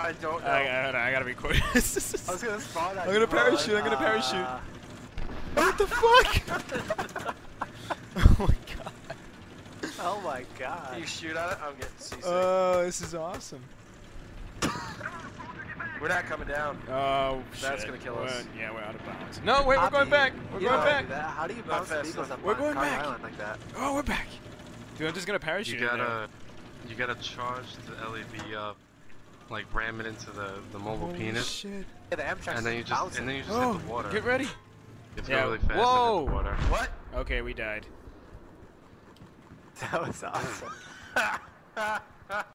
I don't know. I, I, I gotta record this. I was gonna spawn. I'm gonna parachute. I'm gonna parachute. Uh, what the fuck? oh my god. Oh my god. you shoot at it, I'm getting seasick. Oh, this is awesome. We're not coming down. Oh, That's shit. gonna kill We're- us. Yeah, we're out of bounds. No, wait, How we're going do back. We're you going back. How do you bounce the fast eagles up We're going back. Island like that? Oh, we're back. Dude, I'm just gonna parachute. You gotta, you gotta charge the LEV up, like ram it into the the mobile Holy penis, shit. Yeah, the AMTRAC's and then you just bouncing. and then you just Oh, hit the water. get ready. You have Yeah, really fast whoa. the water. What? Okay, we died. That was awesome.